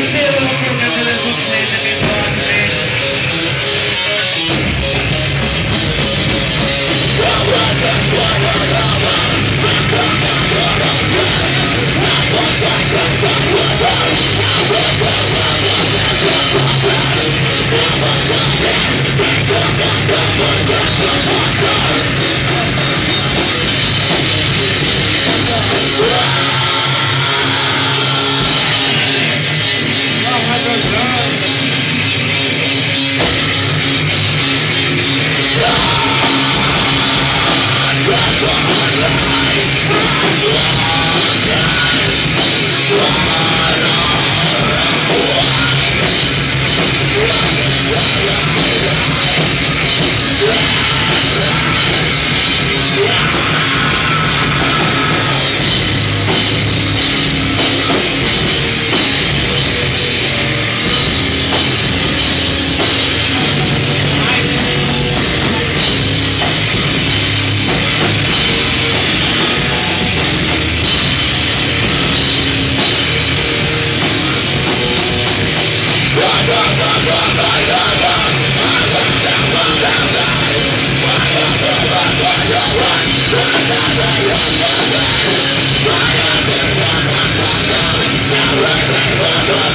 Terceiro, que o Gabriel é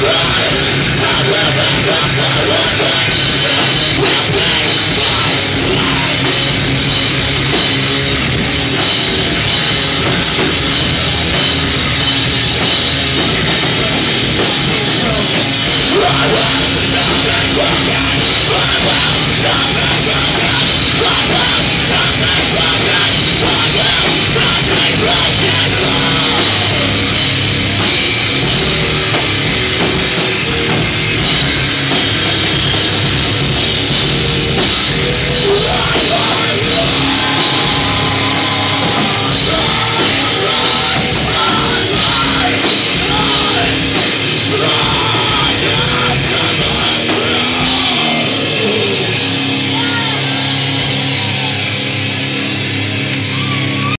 Yeah.